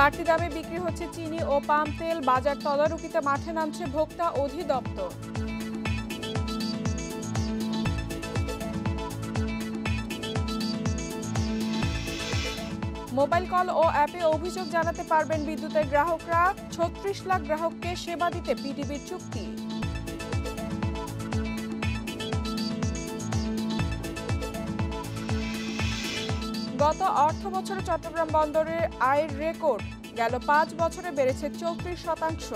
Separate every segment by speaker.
Speaker 1: বাড়তি দামে বিক্রি হচ্ছে চিনি ও পাম তেল। বাজার তদারকিতে মাঠে নামছে ভোক্তা অধিদপ্তর। মোবাইল কল ও অ্যাপে অভিযোগ জানাতে পারবেন বিদ্যুতের গ্রাহকরা। ছত্রিশ লাখ গ্রাহককে সেবা দিতে পিডিবির চুক্তি। গত অর্থ বছরে চট্টগ্রাম বন্দরের আয়ের রেকর্ড গেল পাঁচ বছরে বেড়েছে চৌত্রিশ শতাংশ।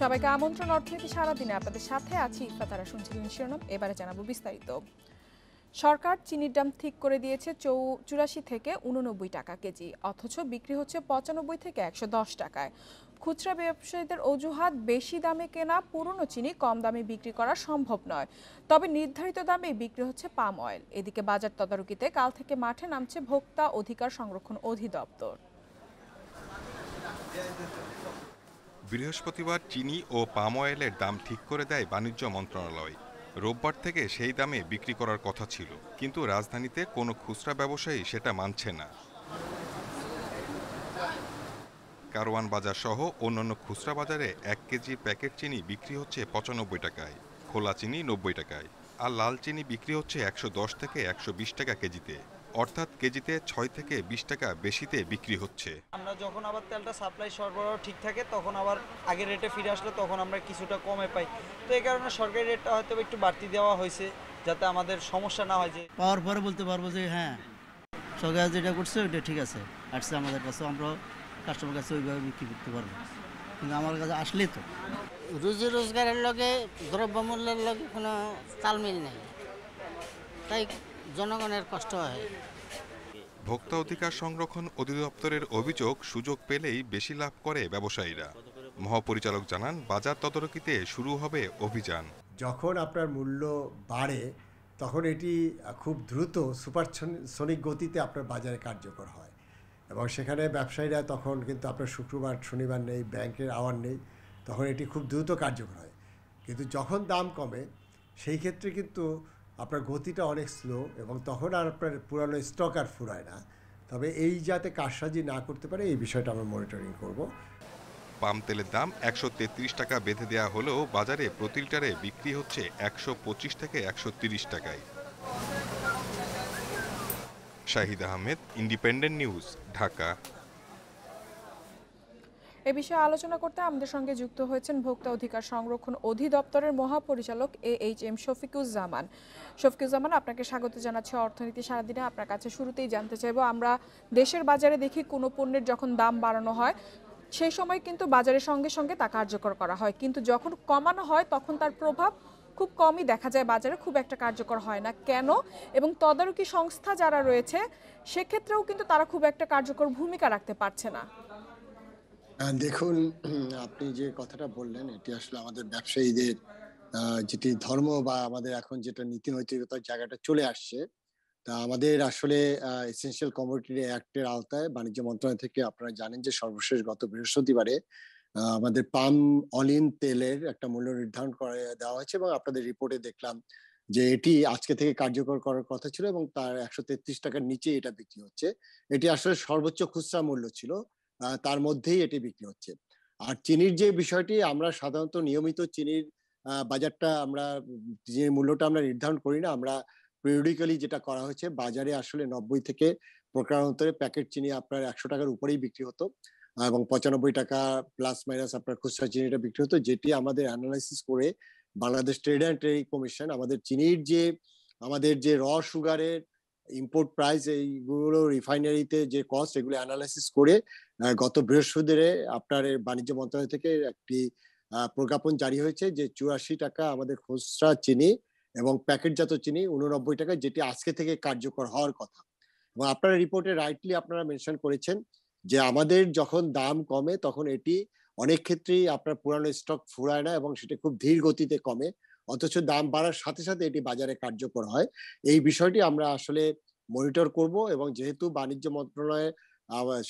Speaker 1: সবাইকে আমন্ত্রণ অর্থনীতি সারাদিনে। আপনাদের সাথে আছি ইফাতারা শুনছিলেন শিরোনাম। এবারে জানাব বিস্তারিত। সরকার চিনির দাম ঠিক করে দিয়েছে চৌ চুরাশি থেকে উননব্বই টাকা কেজি, অথচ বিক্রি হচ্ছে পঁচানব্বই থেকে একশো দশ টাকায়। খুচরা ব্যবসায়ীদের অজুহাত, বেশি দামে কেনা, পুরনো চিনি কম দামে বিক্রি করা সম্ভব নয়। তবে নির্ধারিত দামে বিক্রি হচ্ছে পাম অয়েল। এদিকে বাজার তদারকিতে কাল থেকে মাঠে নামছে ভোক্তা অধিকার সংরক্ষণ অধিদপ্তর।
Speaker 2: বৃহস্পতিবার চিনি ও পাম অয়েলের দাম ঠিক করে দেয় বাণিজ্য মন্ত্রণালয়। রোববার থেকে সেই দামে বিক্রি করার কথা ছিল, কিন্তু রাজধানীতে কোনো খুচরা ব্যবসায়ী সেটা মানছে না। কারওয়ান বাজার সহ অন্যান্য খুচরা বাজারে এক কেজি প্যাকেট চিনি বিক্রি হচ্ছে পঁচানব্বই টাকায়, খোলা চিনি নব্বই টাকায়, আর লাল চিনি বিক্রি হচ্ছে একশো দশ থেকে একশো বিশ টাকা কেজিতে। অর্থাৎ কেজিতে ছয় থেকে বিশ টাকা বেশিতে বিক্রি হচ্ছে।
Speaker 3: আমরা যখন আবার তেলটা সাপ্লাই সরবরাহ ঠিক থাকে তখন আবার আগের রেটে ফিরে আসলে তখন আমরা কিছুটা কমে পাই। তো এই কারণে সরকারি রেটটা হয়তো একটু বাড়তি দেওয়া হয়েছে যাতে আমাদের সমস্যা না হয় যে
Speaker 4: পাওয়ার পরে বলতে পারব যে হ্যাঁ সরকার যেটা করছে ওইটা ঠিক আছে আসছে আমাদের কাছে আমরা কাস্টমার কাছে ওইভাবে বিক্রি করতে পারব। কিন্তু আমার কাছে আসলেই তো।
Speaker 5: রুজি রোজগারের লগে দ্রব্যমূল্যের লগে কোনো তালমিল নেই। তাই জনগণের কষ্ট হয়।
Speaker 2: ভোক্তা অধিকার সংরক্ষণ অধিদপ্তরের অভিযোগ সুযোগ পেলেই বেশি লাভ করে ব্যবসায়ীরা। মহাপরিচালক জানান, বাজার তদারকিতে শুরু হবে অভিযান।
Speaker 6: যখন আপনার মূল্য বাড়ে, তখন এটি খুব দ্রুত সুপারসনিক গতিতে আপনার বাজারে কার্যকর হয়। এবং সেখানে ব্যবসায়ীরা তখন কিন্তু আপনার শুক্রবার, শনিবার নেই, ব্যাংকের আওয়ার নেই, তখন এটি খুব দ্রুত কার্যকর হয়। কিন্তু যখন দাম কমে, সেই ক্ষেত্রে কিন্তু আপনার গতিটা অনেক স্লো এবং তখন আর আপনার পুরানো স্টক আর ফুরায় না। তবে এই যাতে কারসাজি না করতে পারে, এই বিষয়টা আমরা মনিটরিং করব।
Speaker 2: পাম তেলের দাম একশো তেত্রিশ টাকা বেঁধে দেওয়া হলেও বাজারে প্রতি লিটারে বিক্রি হচ্ছে একশো পঁচিশ থেকে একশো তিরিশ টাকায়। Shahid Ahmed Independent News Dhaka.
Speaker 1: এ বিষয়ে আলোচনা করতে আমাদের সঙ্গে যুক্ত হয়েছেন ভোক্তা অধিকার সংরক্ষণ অধিদপ্তরের মহাপরিচালক A H M Shafiquzzaman. Shafiquzzaman, আপনাকে স্বাগত জানাচ্ছি। অর্থনীতি সারাদিনে আপনার কাছে শুরুতেই জানতে চাইব, আমরা দেশের বাজারে দেখি কোনো পণ্যের যখন দাম বাড়ানো হয়, সেই সময় কিন্তু বাজারের সঙ্গে সঙ্গে তা কার্যকর করা হয়। কিন্তু যখন কমানো হয়, তখন তার প্রভাব খুব কমই দেখা যায় বাজারে, খুব একটা কার্যকর হয় না। কেন? এবং তদারকি সংস্থা যারা রয়েছে, সেক্ষেত্রেও কিন্তু তারা খুব একটা কার্যকর ভূমিকা রাখতে পারছে না।
Speaker 7: দেখুন আপনি যে কথাটা বললেন, এটি আসলে আমাদের ব্যবসায়ীদের যেটি ধর্ম বা আমাদের এখন যেটা নীতি নৈতিকতার জায়গাটা চলে আসছে, তা আমাদের আসলে এসেনশিয়াল কমোডিটি অ্যাক্টের আওতায় বাণিজ্য মন্ত্রণালয় থেকে আপনারা জানেন যে সর্বশেষ গত বৃহস্পতিবারে আমাদের পাম অলিন তেলের একটা মূল্য নির্ধারণ করে দেওয়া হয়েছে এবং আপনাদের রিপোর্টে দেখলাম যে এটি আজকে থেকে কার্যকর করার কথা ছিল এবং তার একশো তেত্রিশ টাকার নিচে এটা বিক্রি হচ্ছে। এটি আসলে সর্বোচ্চ খুচরা মূল্য ছিল। তার মধ্যেই এটি বিক্রি হচ্ছে। আর চিনির যে বিষয়টি, আমরা সাধারণত নিয়মিত চিনির বাজারটা আমরা, যে মূল্যটা আমরা নির্ধারণ করি না, আমরা পিরিয়ডিক্যালি যেটা করা হয়েছে, বাজারে আসলে নব্বই থেকে প্রকারান্তরে প্যাকেট চিনি আপনার একশো টাকার উপরেই বিক্রি হতো এবং পঁচানব্বই টাকা প্লাস মাইনাস আপনার খুচরা চিনিটা বিক্রি হতো, যেটি আমাদের অ্যানালাইসিস করে Bangladesh trade and trading commission আমাদের চিনির যে, আমাদের যে র সুগারের ইম্পোর্ট প্রাইস এইগুলো রিফাইনারিতে যে কস্ট এগুলো অ্যানালাইসিস করে গত বৃহস্পতিবারে আপনার বাণিজ্য মন্ত্রণালয় থেকে একটি প্রজ্ঞাপন জারি হয়েছে যে চুরাশি টাকা আমাদের খুচরা চিনি এবং প্যাকেটজাত চিনি উননব্বই টাকা, যেটি আজকে থেকে কার্যকর হওয়ার কথা। এবং আপনারা রিপোর্টে রাইটলি আপনারা মেনশন করেছেন যে আমাদের যখন দাম কমে, তখন এটি অনেক ক্ষেত্রেই আপনার পুরানো স্টক ফুরায় না এবং সেটা খুব ধীর গতিতে কমে। অথচ দাম বাড়ার সাথে সাথে এটি বাজারে কার্যকর হয়। এই বিষয়টি আমরা আসলে মনিটর করব এবং যেহেতু বাণিজ্য মন্ত্রণালয়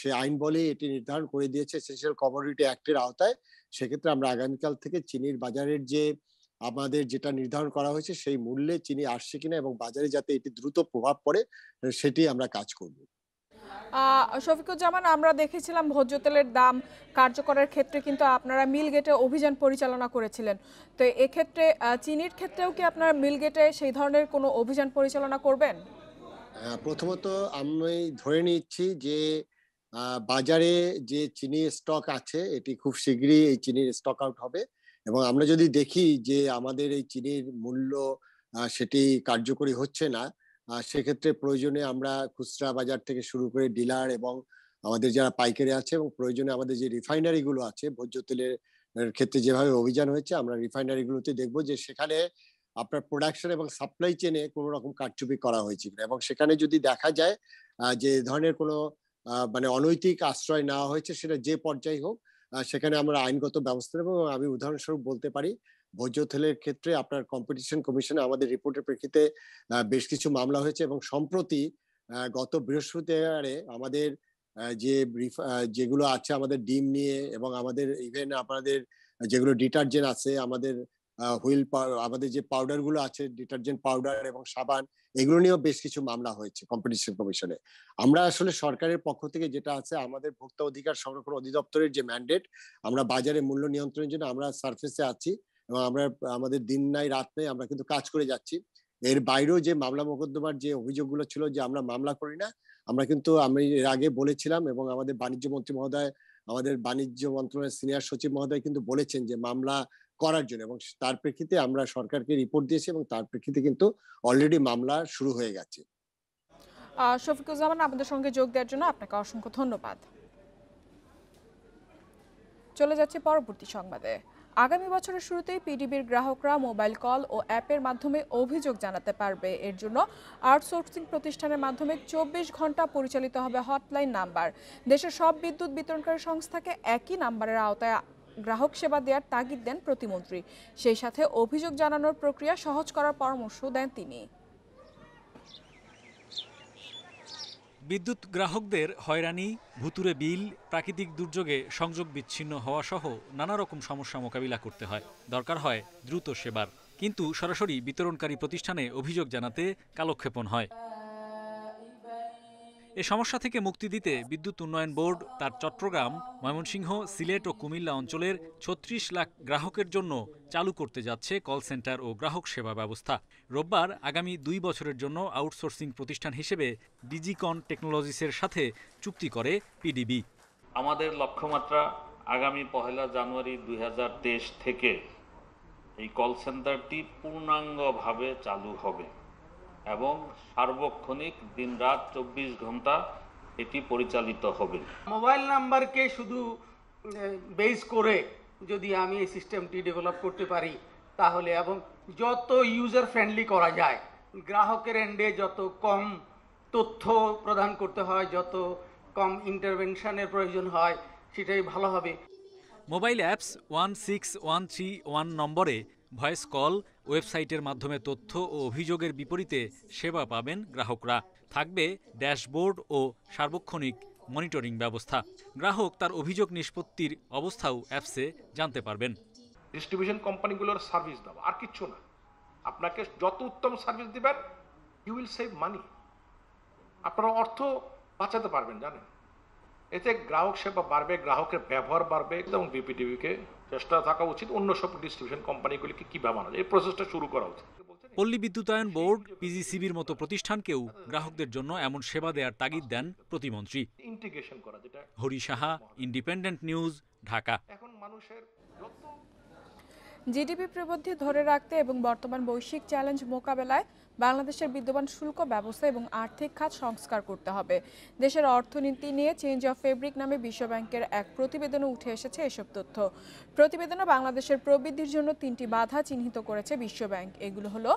Speaker 7: সে আইন বলে এটি নির্ধারণ করে দিয়েছে এসেন্সিয়াল কমোডিটি অ্যাক্টের আওতায়, সেক্ষেত্রে আমরা আগামীকাল থেকে চিনির বাজারের যে আমাদের যেটা নির্ধারণ করা হয়েছে সেই মূল্যে চিনি আসছে কিনা এবং বাজারে যাতে এটি দ্রুত প্রভাব পড়ে, সেটি আমরা কাজ করব।
Speaker 1: শফিকুজ্জামান, আমরা দেখেছিলাম ভোজ্য তেলের দাম কার্যকরের ক্ষেত্রে কিন্তু আপনারা মিল গেটে অভিযান পরিচালনা করেছিলেন। তো এক্ষেত্রে চিনির ক্ষেত্রেও কি আপনারা মিল গেটে সেই ধরনের কোনো অভিযান পরিচালনা করবেন?
Speaker 7: প্রথমত আমি ধরে নিচ্ছি যে বাজারে যে চিনি স্টক আছে, এটি খুব শীঘ্রই এই চিনির স্টক আউট হবে এবং আমরা যদি দেখি যে আমাদের এই চিনির মূল্য সেটি কার্যকরী হচ্ছে না সেক্ষেত্রে প্রয়োজনে আমরা খুচরা বাজার থেকে শুরু করে ডিলার এবং আমাদের যারা পাইকারি আছে এবং প্রয়োজনে আমাদের যে রিফাইনারি গুলো আছে, ভোজ্য তেলের ক্ষেত্রে যেভাবে অভিযান হয়েছে, আমরা রিফাইনারি গুলোতে দেখব যে সেখানে আপনার প্রোডাকশন এবং সাপ্লাই চেনে কোনো রকম কারচুপি করা হয়েছে কিনা এবং সেখানে যদি দেখা যায় যে ধরনের কোনো মানে অনৈতিক আশ্রয় নেওয়া হয়েছে সেটা যে পর্যায়ে হোক সেখানে আমরা আইনগত ব্যবস্থা নেব আমি উদাহরণস্বরূপ বলতে পারি ভোজ্য তেলের ক্ষেত্রে আপনার কম্পিটিশন কমিশনে আমাদের রিপোর্টের প্রেক্ষিতে বেশ কিছু মামলা হয়েছে এবং সম্প্রতি গত বৃহস্পতিবারে আমাদের যে যেগুলো আছে আমাদের ডিম নিয়ে এবং আমাদের ইভেন আপনাদের যেগুলো ডিটারজেন্ট আছে, আমাদের হুইল আমাদের যে পাউডারগুলো আছে ডিটারজেন্ট পাউডার এবং সাবান, এগুলো নিয়েও বেশ কিছু মামলা হয়েছে কম্পিটিশন কমিশনে আমরা আসলে সরকারের পক্ষ থেকে যেটা আছে, আমাদের ভোক্তা অধিকার সংরক্ষণ অধিদপ্তরের যে ম্যান্ডেট আমরা বাজারে মূল্য নিয়ন্ত্রণের জন্য আমরা সার্ফেসে আছি। এবং আমরা, আমাদের দিন নাই, রাত নেই, আমরা কিন্তু কাজ করে যাচ্ছি। এর বাইরেও যে মামলা মোকদ্দমার যে অভিযোগগুলো ছিল যে আমরা মামলা করি না, আমরা কিন্তু, আমি এর আগে বলেছিলাম এবং আমাদের বাণিজ্য মন্ত্রী মহোদয়, আমাদের বাণিজ্য মন্ত্রণালয়ের সিনিয়র সচিব মহোদয় কিন্তু বলেছেন যে মামলা করার জন্য এবং তার প্রেক্ষিতে আমরা সরকারকে রিপোর্ট দিয়েছি এবং তার প্রেক্ষিতে কিন্তু অলরেডি মামলা শুরু হয়ে গেছে।
Speaker 1: আমাদের সঙ্গে যোগ দেওয়ার জন্য আপনাকে অসংখ্য ধন্যবাদ। চলে যাচ্ছে পরবর্তী সংবাদে। আগামী বছরের শুরুতেই পিডিবির গ্রাহকরা মোবাইল কল ও অ্যাপের মাধ্যমে অভিযোগ জানাতে পারবে। এর জন্য আউটসোর্সিং প্রতিষ্ঠানের মাধ্যমে চব্বিশ ঘণ্টা পরিচালিত হবে হটলাইন নাম্বার। দেশের সব বিদ্যুৎ বিতরণকারী সংস্থাকে একই নাম্বারের আওতায় গ্রাহক সেবা দেওয়ার তাগিদ দেন প্রতিমন্ত্রী। সেই সাথে অভিযোগ জানানোর প্রক্রিয়া সহজ করার পরামর্শ দেন তিনি।
Speaker 8: বিদ্যুৎ গ্রাহকদের হয়রানি, ভুতুরে বিল, প্রাকৃতিক দুর্যোগে সংযোগ বিচ্ছিন্ন হওয়া সহ নানা রকম সমস্যা মোকাবিলা করতে হয়। দরকার হয় দ্রুত সেবার। কিন্তু সরাসরি বিতরণকারী প্রতিষ্ঠানে অভিযোগ জানাতে কালক্ষেপণ হয়। এ সমস্যা থেকে মুক্তি দিতে বিদ্যুৎ উন্নয়ন বোর্ড, তার চট্টগ্রাম, ময়মনসিংহ, সিলেট ও কুমিল্লা অঞ্চলের ছত্রিশ লাখ গ্রাহকের জন্য চালু করতে যাচ্ছে কল সেন্টার ও গ্রাহক সেবা ব্যবস্থা। রোববার আগামী দুই বছরের জন্য আউটসোর্সিং প্রতিষ্ঠান হিসেবে ডিজিকন টেকনোলজিসের সাথে চুক্তি করে পিডিবি।
Speaker 9: আমাদের লক্ষ্যমাত্রা আগামী পহেলা জানুয়ারি দুই হাজার তেইশ থেকে এই কল সেন্টারটি পূর্ণাঙ্গভাবে চালু হবে। এবং সার্বক্ষণিক দিনরাত চব্বিশ ঘণ্টা এটি পরিচালিত হবে।
Speaker 10: মোবাইল নাম্বারকে শুধু বেস করে যদি আমি এই সিস্টেমটি ডেভেলপ করতে পারি তাহলে এবং যত ইউজার ফ্রেন্ডলি করা যায় গ্রাহকের এন্ডে যত কম তথ্য প্রদান করতে হয় যত কম ইন্টারভেনশনের প্রয়োজন হয় সেটাই ভালো হবে।
Speaker 8: Mobile apps one six one three one নম্বরে ভয়েস কল ওয়েবসাইটের মাধ্যমে তথ্য ও অভিযোগের বিপরীতে সেবা পাবেন গ্রাহকরা। থাকবে ড্যাশবোর্ড ও সার্বক্ষণিক মনিটরিং ব্যবস্থা। গ্রাহক তার অভিযোগ নিষ্পত্তির অবস্থাও অ্যাপসে জানতে পারবেন।
Speaker 11: ডিস্ট্রিবিউশন কোম্পানিগুলোর সার্ভিস দেওয়া আর কিচ্ছু না। আপনাকে যত উত্তম সার্ভিস দিবেন ইউ উইল সেভ মানি আপনারা অর্থ বাঁচাতে পারবেন, জানেন। এতে গ্রাহক সেবা বাড়বে গ্রাহকের ব্যবহার বাড়বে এবং বিপিটিভিকে চেষ্টা থাকা উচিত। অন্য সব ডিস্ট্রিবিউশন কোম্পানিগুলিকে কীভাবে আনা যায়? এই প্রসেসটা শুরু করা উচিত।
Speaker 8: পল্লী বিদ্যুতায়ন বোর্ড পিজিসিবির মতো প্রতিষ্ঠানকেও গ্রাহকদের জন্য এমন সেবা দেওয়ার তাগিদ দেন প্রতিমন্ত্রী।
Speaker 11: ইন্টিগ্রেশন করা যেটা
Speaker 8: হরি সাহা ইন্ডিপেন্ডেন্ট নিউজ ঢাকা।
Speaker 11: এখন মানুষের যত
Speaker 1: জিডিপি প্রবৃদ্ধি ধরে রাখতে এবং বর্তমান বৈশ্বিক চ্যালেঞ্জ মোকাবেলায় বাংলাদেশের বিদ্যমান শুল্ক ব্যবস্থা এবং আর্থিক খাত সংস্কার করতে হবে। দেশের অর্থনীতি নিয়ে চেঞ্জ অফ ফেব্রিক নামে বিশ্বব্যাংকের এক প্রতিবেদনে উঠে এসেছে এসব তথ্য। প্রতিবেদনে বাংলাদেশের প্রবৃদ্ধির জন্য তিনটি বাধা চিহ্নিত করেছে বিশ্বব্যাংক। এগুলো হলো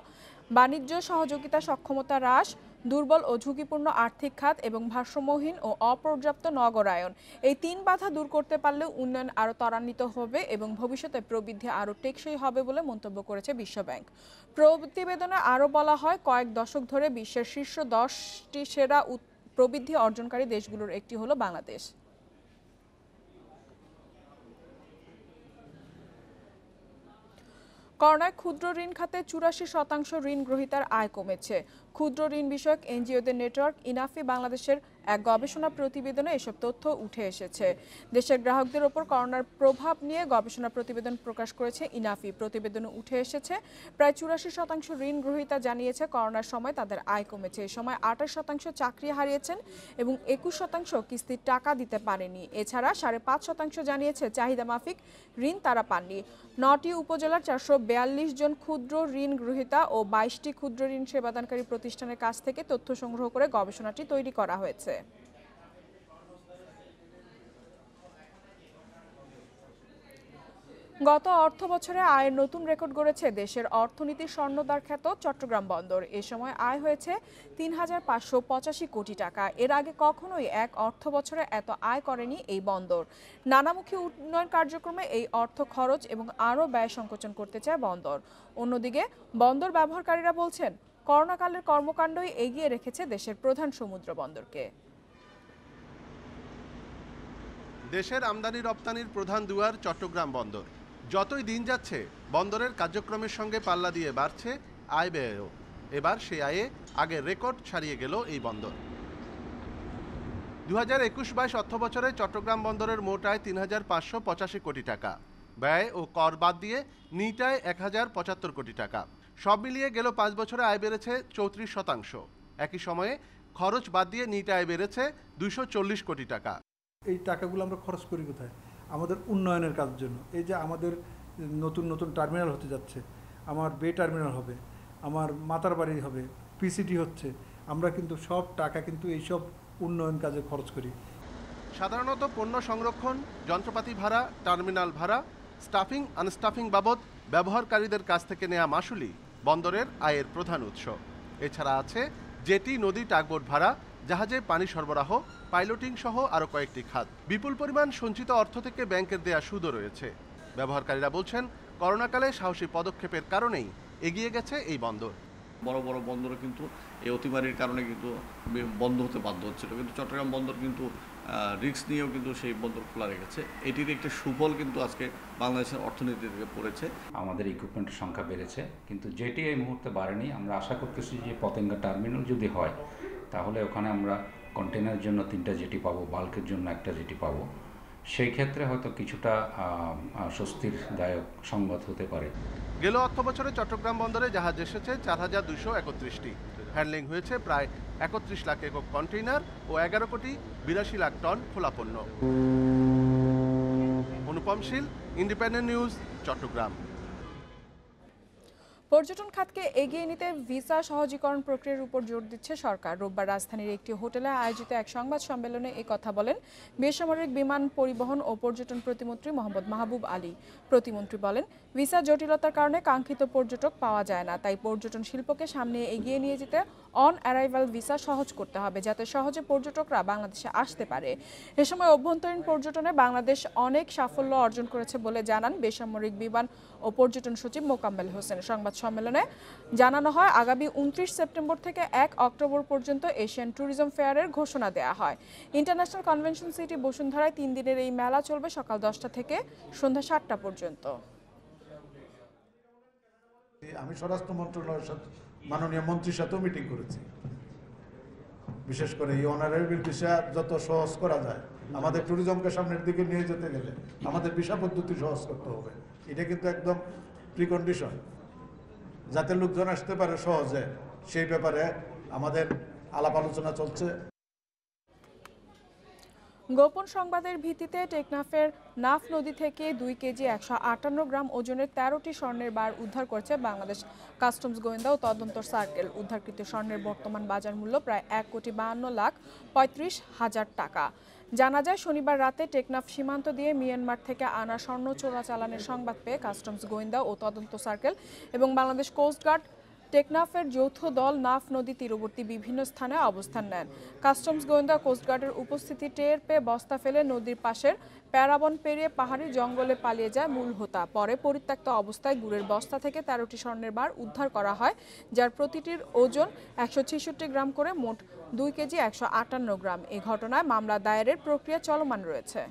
Speaker 1: বাণিজ্য সহযোগিতা সক্ষমতা হ্রাস দুর্বল ও ঝুঁকিপূর্ণ আর্থিক খাত এবং ভারসাম্যহীন ও অপর্যাপ্ত নগরায়ন। এই তিন বাধা দূর করতে পারলে উন্নয়ন আরও ত্বরান্বিত হবে এবং ভবিষ্যতে প্রবৃদ্ধি আরও টেকসই হবে বলে মন্তব্য করেছে বিশ্বব্যাংক। প্রতিবেদনে আরও বলা হয়, কয়েক দশক ধরে বিশ্বের শীর্ষ দশটি সেরা প্রবৃদ্ধি অর্জনকারী দেশগুলোর একটি হলো বাংলাদেশ। করোনায় ক্ষুদ্র ঋণ খাতে চুরাশি শতাংশ ঋণ গ্রহীতার আয় কমেছে। ক্ষুদ্র ঋণ বিষয়ক এনজিওদের নেটওয়ার্ক ইনাফি বাংলাদেশের এক গবেষণা প্রতিবেদনে এসব তথ্য উঠে এসেছে। দেশের গ্রাহকদের ওপর করোনার প্রভাব নিয়ে গবেষণা প্রতিবেদন প্রকাশ করেছে ইনাফি। প্রতিবেদনে উঠে এসেছে, প্রায় চুরাশি শতাংশ ঋণ গ্রহীতা জানিয়েছে করোনার সময় তাদের আয় কমেছে। এ সময় আঠাশ শতাংশ চাকরি হারিয়েছেন এবং একুশ শতাংশ কিস্তির টাকা দিতে পারেনি। এছাড়া সাড়ে পাঁচ শতাংশ জানিয়েছে চাহিদা মাফিক ঋণ তারা পাননি। নটি উপজেলার চারশো বিয়াল্লিশ জন ক্ষুদ্র ঋণ গ্রহীতা ও বাইশটি ক্ষুদ্র ঋণ সেবাদানকারী প্রতিষ্ঠানের কাছ থেকে তথ্য সংগ্রহ করে গবেষণাটি তৈরি করা হয়েছে। গত অর্থ বছরে আয়ের নতুন রেকর্ড গড়েছে দেশের অর্থনীতির স্বর্ণদ্বার খ্যাত চট্টগ্রাম বন্দর। এ সময় আয় হয়েছে তিন হাজার পাঁচশো পঁচাশি কোটি টাকা। এর আগে কখনোই এক অর্থ বছরে এত আয় করেনি এই বন্দর। নানামুখী উন্নয়ন কার্যক্রমে এই অর্থ খরচ এবং আরও ব্যয় সংকোচন করতে চায় বন্দর। অন্যদিকে, বন্দর ব্যবহারকারীরা বলছেন, করোনাকালের কর্মকাণ্ডই এগিয়ে রেখেছে দেশের প্রধান সমুদ্র বন্দরকে।
Speaker 12: দেশের আমদানি রপ্তানির প্রধান দুয়ার চট্টগ্রাম বন্দর। যতই দিন যাচ্ছে, বন্দরের কার্যক্রমের সঙ্গে পাল্লা দিয়ে বাড়ছে আয় ব্যয়ও। এবার সে আয়ে আগের রেকর্ড ছাড়িয়ে গেল এই বন্দর। দু হাজার একুশ বাইশ অর্থ বছরে চট্টগ্রাম বন্দরের মোট আয় তিন হাজার পাঁচশো পঁচাশি কোটি টাকা। ব্যয় ও কর বাদ দিয়ে নিট আয় এক হাজার পঁচাত্তর কোটি টাকা। সব মিলিয়ে গেল পাঁচ বছরে আয় বেড়েছে চৌত্রিশ শতাংশ। একই সময়ে খরচ বাদ দিয়ে নিট আয় বেড়েছে দুইশো চল্লিশ কোটি টাকা।
Speaker 13: এই টাকাগুলো আমরা খরচ করি কোথায়? আমাদের উন্নয়নের কাজের জন্য। এই যে আমাদের নতুন নতুন টার্মিনাল হতে যাচ্ছে, আমার বে টার্মিনাল হবে, আমার মাতার বাড়ি হবে পিসিটি হচ্ছে, আমরা কিন্তু সব টাকা কিন্তু এইসব উন্নয়ন কাজে খরচ করি।
Speaker 12: সাধারণত পণ্য সংরক্ষণ, যন্ত্রপাতি ভাড়া টার্মিনাল ভাড়া স্টাফিং আনস্টাফিং বাবদ ব্যবহারকারীদের কাছ থেকে নেওয়া মাসুলি বন্দরের আয়ের প্রধান উৎস। এছাড়া আছে জেটি নদী টাগবোট ভাড়া জাহাজে পানি সরবরাহ পাইলটিং সহ আরও কয়েকটি খাত। বিপুল পরিমাণ সঞ্চিত অর্থ থেকে ব্যাংকের দেয়া সুদও রয়েছে। ব্যবহারকারীরা বলছেন করোনাকালে সাহসী পদক্ষেপের কারণেই এগিয়ে গেছে এই বন্দর।
Speaker 14: বড় বড় বন্দরও কিন্তু এই অতিমারির কারণে কিন্তু বন্ধ হতে বাধ্য হচ্ছিল। কিন্তু চট্টগ্রাম বন্দর কিন্তু রিস্ক নিয়েও কিন্তু সেই বন্দর খোলা রেখেছে। এটির একটা সুফল কিন্তু আজকে বাংলাদেশের অর্থনীতি থেকে পড়েছে।
Speaker 15: আমাদের ইকুইপমেন্টের সংখ্যা বেড়েছে কিন্তু যেটি এই মুহূর্তে বাড়েনি আমরা আশা করতেছি যে পতেঙ্গা টার্মিনাল যদি হয় তাহলে ওখানে আমরা কন্টেনারের জন্য তিনটা জেটি পাবো বাল্কের জন্য একটা জেটি পাবো। সেই ক্ষেত্রে হয়তো কিছুটা স্বস্তির দায়ক সংবাদ হতে পারে।
Speaker 12: গেল অর্থ বছরে চট্টগ্রাম বন্দরে জাহাজ এসেছে চার হাজার দুশো একত্রিশটি। হ্যান্ডলিং হয়েছে প্রায় একত্রিশ লাখ একক কন্টেইনার ও এগারো কোটি বিরাশি লাখ টন খোলা পণ্য। Anupam Shil Independent News Chattogram.
Speaker 1: পর্যটন খাতকে এগিয়ে নিতে ভিসা সহজীকরণ প্রক্রিয়ার উপর জোর দিচ্ছে সরকার। রোববার রাজধানীর একটি হোটেলে আয়োজিত এক সংবাদ সম্মেলনে এই কথা বলেন বেসামরিক বিমান পরিবহন ও পর্যটন প্রতিমন্ত্রী মোহাম্মদ মাহবুব আলী। প্রতিমন্ত্রী বলেন, ভিসা জটিলতার কারণে কাঙ্ক্ষিত পর্যটক পাওয়া যায় না, তাই পর্যটন শিল্পকে সামনে এগিয়ে নিয়ে যেতে অন অ্যারাইভাল ভিসা সহজ করতে হবে, যাতে সহজে পর্যটকরা বাংলাদেশে আসতে পারে। এ সময় অভ্যন্তরীণ পর্যটনে বাংলাদেশ অনেক সাফল্য অর্জন করেছে বলে জানান বেসামরিক বিমান ও পর্যটন সচিব মোকাম্মেল হোসেন। সংবাদ সম্মেলনে জানানো হয়, আগামী উনত্রিশ সেপ্টেম্বর থেকে এক অক্টোবর পর্যন্ত এশিয়ান ট্যুরিজম ফেয়ারের ঘোষণা দেওয়া হয়। ইন্টারন্যাশনাল কনভেনশন সিটি বসুন্ধরায় তিন দিনের এই মেলা চলবে সকাল দশটা থেকে সন্ধ্যা সাতটা পর্যন্ত।
Speaker 16: আমি স্বরাষ্ট্র মন্ত্রণালয়ের সাথে, মাননীয় মন্ত্রীর সাথেও মিটিং করেছি। বিশেষ করে এই অনারেবল ভিসা যত সহজ করা যায়, আমাদের ট্যুরিজমকে সামনের দিকে নিয়ে যেতে গেলে আমাদের ভিসা পদ্ধতি সহজ করতে হবে। এটা কিন্তু একদম প্রিকন্ডিশন যাতে লোকজন আসতে পারে সহজে, সেই ব্যাপারে আমাদের আলাপ আলোচনা চলছে।
Speaker 1: গোপন সংবাদের ভিত্তিতে টেকনাফের নাফ নদী থেকে দুই কেজি একশো আটান্ন গ্রাম ওজনের তেরোটি স্বর্ণের বার উদ্ধার করেছে বাংলাদেশ কাস্টমস গোয়েন্দা ও তদন্ত সার্কেল। উদ্ধারকৃত স্বর্ণের বর্তমান বাজার মূল্য প্রায় এক কোটি বাহান্ন লাখ পঁয়ত্রিশ হাজার টাকা। জানা যায়, শনিবার রাতে টেকনাফ সীমান্ত দিয়ে মিয়ানমার থেকে আনা স্বর্ণ চোরা চালানের সংবাদ পেয়ে কাস্টমস গোয়েন্দা ও তদন্ত সার্কেল এবং বাংলাদেশ কোস্টগার্ড টেকনাফের যৌথ দল নাফ নদী তীরবর্তী বিভিন্ন স্থানে অবস্থান নেন। কাস্টমস গোয়েন্দা কোস্টগার্ডের উপস্থিতি টের পেয়ে বস্তা ফেলে নদীর পাশের প্যারাবন পেরিয়ে পাহাড়ি জঙ্গলে পালিয়ে যায় মূল হোতা। পরে পরিত্যক্ত অবস্থায় গুড়ের বস্তা থেকে তেরোটি স্বর্ণের বার উদ্ধার করা হয়, যার প্রতিটির ওজন একশো ছেষট্টি গ্রাম করে মোট দুই কেজি একশো আটান্ন গ্রাম। এ ঘটনায় মামলা দায়েরের প্রক্রিয়া চলমান রয়েছে।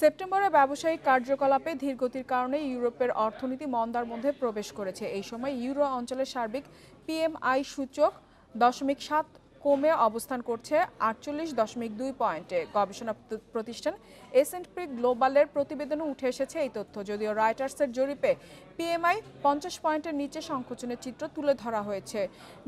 Speaker 1: সেপ্টেম্বরে ব্যবসায়িক কার্যকলাপে ধীরগতির কারণে ইউরোপের অর্থনীতি মন্দার মধ্যে প্রবেশ করেছে। এই সময় ইউরো অঞ্চলের সার্বিক পিএমআই সূচক দশমিক সাত কমে অবস্থান করছে আটচল্লিশ দশমিক দুই পয়েন্টে। গবেষণা প্রতিষ্ঠান এস এন্ড পি গ্লোবালের প্রতিবেদনে উঠে এসেছে এই তথ্য। যদিও রাইটার্সের জরিপে পিএমআই পঞ্চাশ পয়েন্টের নিচে সংকোচনের চিত্র তুলে ধরা হয়েছে।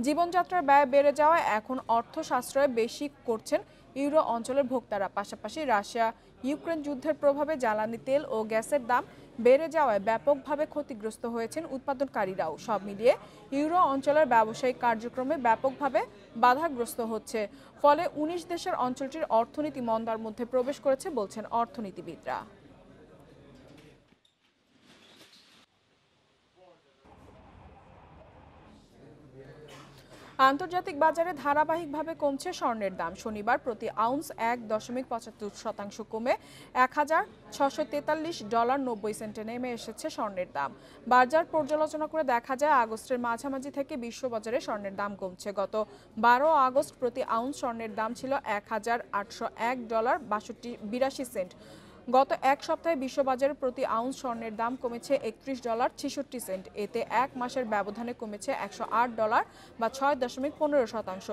Speaker 1: জীবনযাত্রার ব্যয় বেড়ে যাওয়ায় এখন অর্থ সাশ্রয় বেশি করছেন ইউরো অঞ্চলের ভোক্তারা। পাশাপাশি রাশিয়া ইউক্রেন যুদ্ধের প্রভাবে জ্বালানি তেল ও গ্যাসের দাম বেড়ে যাওয়ায় ব্যাপকভাবে ক্ষতিগ্রস্ত হয়েছেন উৎপাদনকারীরাও। সব মিলিয়ে ইউরো অঞ্চলের ব্যবসায়িক কার্যক্রমে ব্যাপকভাবে বাধাগ্রস্ত হচ্ছে। ফলে উনিশ দেশের অঞ্চলটির অর্থনীতি মন্দার মধ্যে প্রবেশ করেছে বলছেন অর্থনীতিবিদরা। আন্তর্জাতিক বাজারে ধারাবাহিকভাবে কমছে স্বর্ণের দাম। শনিবার প্রতি আউন্স এক দশমিক পঁচাত্তর শতাংশ কমে এক হাজার ছশো তেতাল্লিশ ডলার নব্বই সেন্টে নেমে এসেছে স্বর্ণের দাম। বাজার পর্যালোচনা করে দেখা যায়, আগস্টের মাঝামাঝি থেকে বিশ্ববাজারে স্বর্ণের দাম কমছে। গত বারো আগস্ট প্রতি আউন্স স্বর্ণের দাম ছিল এক হাজার আটশো এক ডলার বাষট্টি বিরাশি সেন্ট। গত এক সপ্তাহে বিশ্ববাজারে প্রতি আউন্স স্বর্ণের দাম কমেছে একত্রিশ ডলার ছেষট্টি সেন্ট। এতে এক মাসের ব্যবধানে কমেছে একশো আট ডলার বা ছয় দশমিক পনেরো শতাংশ।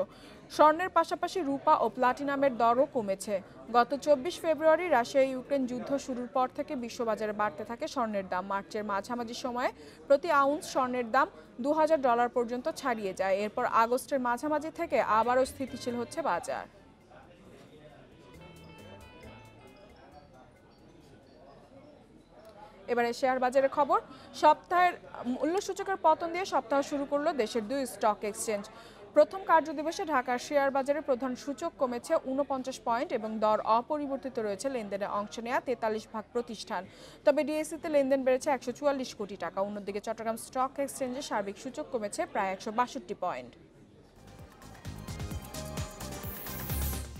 Speaker 1: স্বর্ণের পাশাপাশি রূপা ও প্লাটিনামের দরও কমেছে। গত চব্বিশ ফেব্রুয়ারি রাশিয়া ইউক্রেন যুদ্ধ শুরুর পর থেকে বিশ্ববাজারে বাড়তে থাকে স্বর্ণের দাম। মার্চের মাঝামাঝি সময়ে প্রতি আউন্স স্বর্ণের দাম দু হাজার ডলার পর্যন্ত ছাড়িয়ে যায়। এরপর আগস্টের মাঝামাঝি থেকে আবারও স্থিতিশীল হচ্ছে বাজার। এবারে শেয়ার বাজারের খবর, সপ্তাহের মূল্য সূচকের পতন দিয়ে সপ্তাহ শুরু করল দেশের দুই স্টক এক্সচেঞ্জ। প্রথম কার্যদিবসে ঢাকার শেয়ার বাজারে প্রধান সূচক কমেছে উনপঞ্চাশ পয়েন্ট এবং দর অপরিবর্তিত রয়েছে লেনদেনে অংশ নেওয়া তেতাল্লিশ ভাগ প্রতিষ্ঠান। তবে ডিএসসিতে লেনদেন বেড়েছে একশো চুয়াল্লিশ কোটি টাকা, অন্যদিকে চট্টগ্রাম স্টক এক্সচেঞ্জে সার্বিক সূচক কমেছে প্রায় একশো বাষট্টি পয়েন্ট।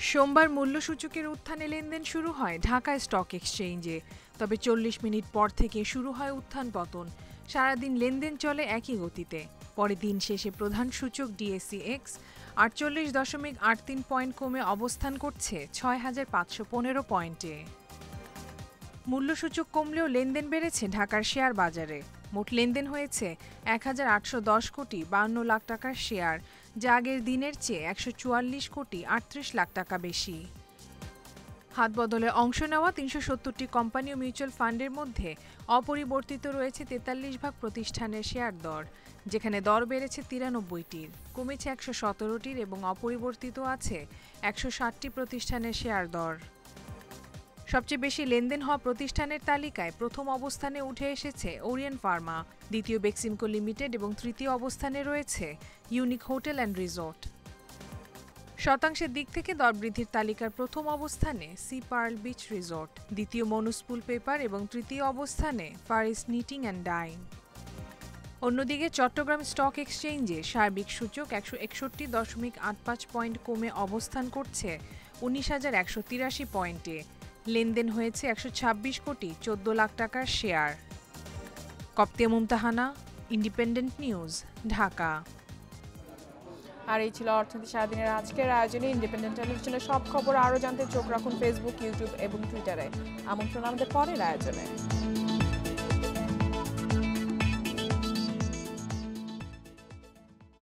Speaker 17: সোমবার মূল্যসূচকের উত্থানে লেনদেন শুরু হয় ঢাকা স্টক এক্সচেঞ্জে। তবে চল্লিশ মিনিট পর থেকে শুরু হয় উত্থান পতন। সারাদিন লেনদেন চলে একই গতিতে। পরে দিন শেষে প্রধান সূচক ডিএসসি এক্স আটচল্লিশ দশমিক আট তিন পয়েন্ট কমে অবস্থান করছে ছয় হাজার পাঁচশো পনেরো পয়েন্টে। মূল্যসূচক কমলেও লেনদেন বেড়েছে ঢাকার শেয়ার বাজারে। মোট লেনদেন হয়েছে এক হাজার আটশো দশ কোটি বান্ন লাখ টাকার শেয়ার, যা আগের দিনের চেয়ে একশো চুয়াল্লিশ কোটি আটত্রিশ লাখ টাকা বেশি। হাত বদলে অংশ নেওয়া তিনশো সত্তরটি কোম্পানি ও মিউচুয়াল ফান্ডের মধ্যে অপরিবর্তিত রয়েছে তেতাল্লিশ ভাগ প্রতিষ্ঠানের শেয়ার দর, যেখানে দর বেড়েছে তিরানব্বইটির কমেছে একশো সতেরোটির এবং অপরিবর্তিত আছে একশো ষাটটি প্রতিষ্ঠানের শেয়ার দর। সবচেয়ে বেশি লেনদেন হওয়া প্রতিষ্ঠানের তালিকায় প্রথম অবস্থানে উঠে এসেছে ওরিয়েন ফার্মা, দ্বিতীয় বেক্সিমকো লিমিটেড এবং তৃতীয় অবস্থানে রয়েছে ইউনিক হোটেল অ্যান্ড রিসোর্ট। শতাংশের দিক থেকে দর বৃদ্ধির তালিকার প্রথম অবস্থানে সি পার্ল বিচ রিসোর্ট, দ্বিতীয় মনুস্পুল পেপার এবং তৃতীয় অবস্থানে ফারিস নিটিং অ্যান্ড ডাইন। অন্যদিকে চট্টগ্রাম স্টক এক্সচেঞ্জে সার্বিক সূচক একশো একষট্টি দশমিক আট পাঁচ পয়েন্ট কমে অবস্থান করছে উনিশ হাজার একশো তিরাশি পয়েন্টে। লেনদেন হয়েছে একশো ছাব্বিশ কোটি চোদ্দ লাখ টাকার share. Koptia Mumtahana, Independent News, Dhaka.
Speaker 1: আর এই ছিল অর্থনীতি সারাদিনের আজকের আয়োজনে ইন্ডিপেন্ডেন্ট টেলিভিশনের সব খবর আরও জানতে চোখ রাখুন ফেসবুক ইউটিউব এবং টুইটারে আমন্ত্রণ আমাদের পরের আয়োজনে।